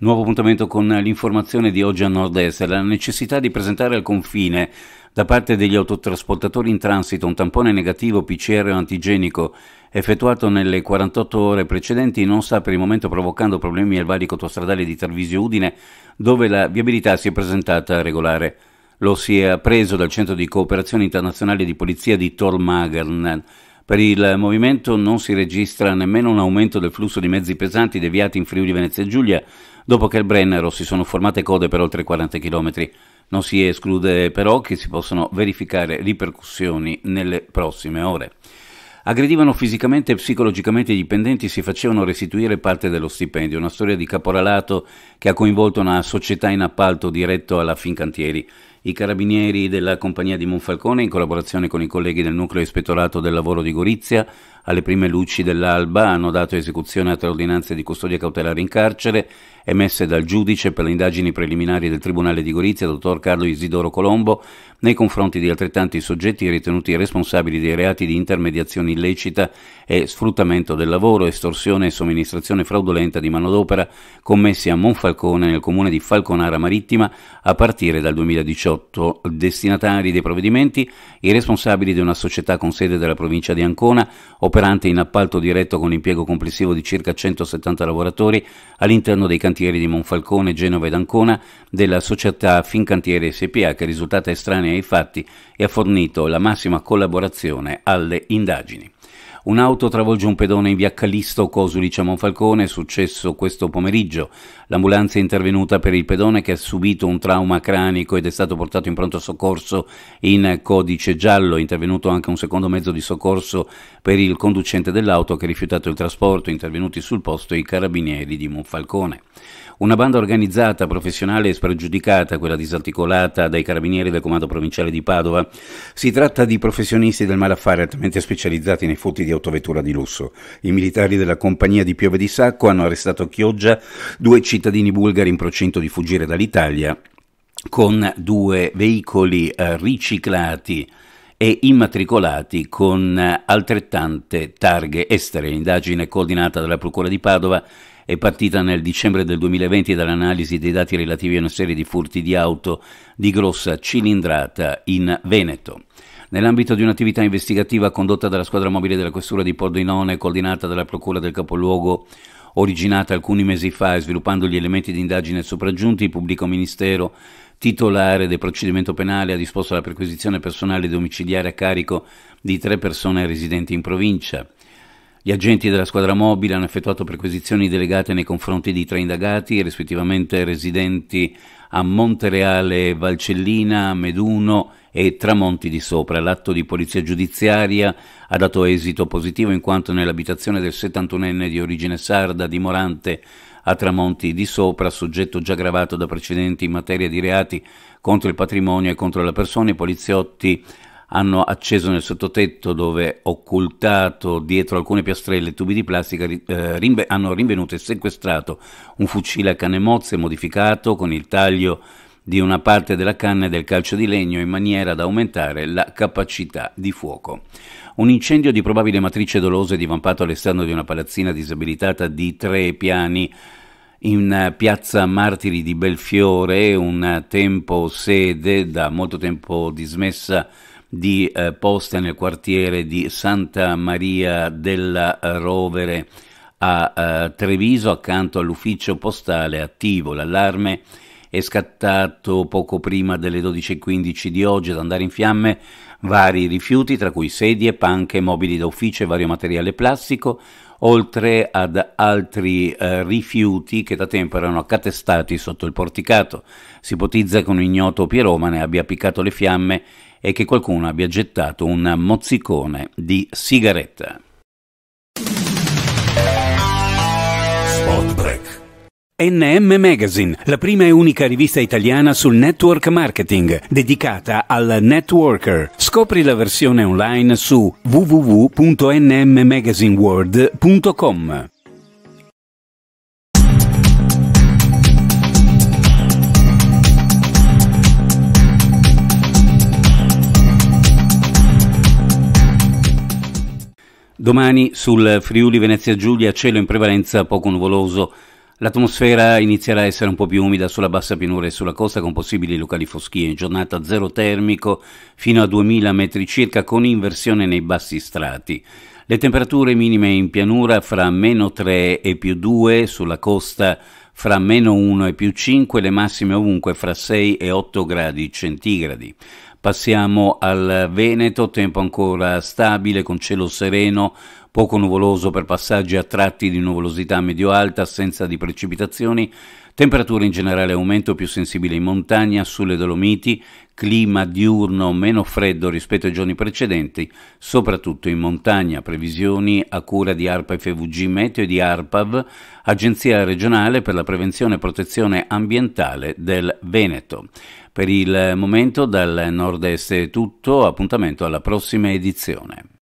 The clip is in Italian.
Nuovo appuntamento con l'informazione di oggi a nord-est, la necessità di presentare al confine da parte degli autotrasportatori in transito un tampone negativo PCR antigenico effettuato nelle 48 ore precedenti non sta per il momento provocando problemi al valico autostradale di Tarvisio Udine, dove la viabilità si è presentata regolare. Lo si è appreso dal Centro di Cooperazione Internazionale di Polizia di Tormagern. Per il movimento non si registra nemmeno un aumento del flusso di mezzi pesanti deviati in Friuli Venezia Giulia, dopo che al Brennero si sono formate code per oltre 40 km. Non si esclude però che si possano verificare ripercussioni nelle prossime ore. Aggredivano fisicamente e psicologicamente i dipendenti e si facevano restituire parte dello stipendio, una storia di caporalato che ha coinvolto una società in appalto diretto alla Fincantieri. I carabinieri della compagnia di Monfalcone, in collaborazione con i colleghi del nucleo ispettorato del lavoro di Gorizia, alle prime luci dell'alba hanno dato esecuzione a tre ordinanze di custodia cautelare in carcere, emesse dal giudice per le indagini preliminari del Tribunale di Gorizia, dottor Carlo Isidoro Colombo, nei confronti di altrettanti soggetti ritenuti responsabili dei reati di intermediazione illecita e sfruttamento del lavoro, estorsione e somministrazione fraudolenta di manodopera commessi a Monfalcone nel comune di Falconara Marittima a partire dal 2018. Destinatari dei provvedimenti, i responsabili di una società con sede della provincia di Ancona, operante in appalto diretto con impiego complessivo di circa 170 lavoratori all'interno dei cantieri di Monfalcone, Genova ed Ancona della società Fincantieri SPA che è risultata estranea ai fatti e ha fornito la massima collaborazione alle indagini. Un'auto travolge un pedone in via Callisto Cosulice a Monfalcone, è successo questo pomeriggio. L'ambulanza è intervenuta per il pedone che ha subito un trauma cranico ed è stato portato in pronto soccorso in codice giallo. È intervenuto anche un secondo mezzo di soccorso per il conducente dell'auto che ha rifiutato il trasporto. Intervenuti sul posto i carabinieri di Monfalcone. Una banda organizzata, professionale e spregiudicata, quella disarticolata dai carabinieri del comando provinciale di Padova, si tratta di professionisti del malaffare altamente specializzati nei furti di autovettura di lusso. I militari della compagnia di Piove di Sacco hanno arrestato a Chioggia due cittadini bulgari in procinto di fuggire dall'Italia con due veicoli eh, riciclati e immatricolati con altrettante targhe estere. Indagine coordinata dalla Procura di Padova è partita nel dicembre del 2020 dall'analisi dei dati relativi a una serie di furti di auto di grossa cilindrata in Veneto. Nell'ambito di un'attività investigativa condotta dalla squadra mobile della questura di Pordenone, coordinata dalla procura del capoluogo, originata alcuni mesi fa e sviluppando gli elementi di indagine sopraggiunti, il pubblico ministero titolare del procedimento penale ha disposto la perquisizione personale domiciliare a carico di tre persone residenti in provincia. Gli agenti della squadra mobile hanno effettuato perquisizioni delegate nei confronti di tre indagati, rispettivamente residenti a Montereale Valcellina, Meduno e Tramonti di Sopra. L'atto di polizia giudiziaria ha dato esito positivo in quanto nell'abitazione del 71enne di origine sarda dimorante a Tramonti di Sopra, soggetto già gravato da precedenti in materia di reati contro il patrimonio e contro la persona, i poliziotti hanno acceso nel sottotetto dove occultato dietro alcune piastrelle e tubi di plastica eh, rinve- hanno rinvenuto e sequestrato un fucile a canne mozze modificato con il taglio di una parte della canna e del calcio di legno in maniera da aumentare la capacità di fuoco. Un incendio di probabile matrice dolosa è divampato all'esterno di una palazzina disabilitata di tre piani in piazza Martiri di Belfiore, un tempo sede da molto tempo dismessa di eh, poste nel quartiere di Santa Maria della Rovere a eh, Treviso accanto all'ufficio postale attivo. L'allarme è scattato poco prima delle 12.15 di oggi ad andare in fiamme vari rifiuti, tra cui sedie, panche, mobili da ufficio e vario materiale plastico, oltre ad altri eh, rifiuti che da tempo erano accatestati sotto il porticato. Si ipotizza che un ignoto piromane abbia appiccato le fiamme e che qualcuno abbia gettato un mozzicone di sigaretta. NM Magazine, la prima e unica rivista italiana sul network marketing, dedicata al networker. Scopri la versione online su www.nmmagazineworld.com. Domani sul Friuli Venezia Giulia cielo in prevalenza poco nuvoloso L'atmosfera inizierà a essere un po' più umida sulla bassa pianura e sulla costa con possibili locali foschie in giornata zero termico fino a 2000 metri circa con inversione nei bassi strati. Le temperature minime in pianura fra meno 3 e più 2, sulla costa fra meno 1 e più 5, le massime ovunque fra 6 e 8 gradi centigradi. Passiamo al Veneto, tempo ancora stabile con cielo sereno, poco nuvoloso per passaggi a tratti di nuvolosità medio-alta, assenza di precipitazioni, temperature in generale aumento più sensibile in montagna, sulle Dolomiti, clima diurno meno freddo rispetto ai giorni precedenti, soprattutto in montagna, previsioni a cura di ARPA FVG Meteo e di ARPAV, Agenzia regionale per la prevenzione e protezione ambientale del Veneto. Per il momento dal nord-est è tutto, appuntamento alla prossima edizione.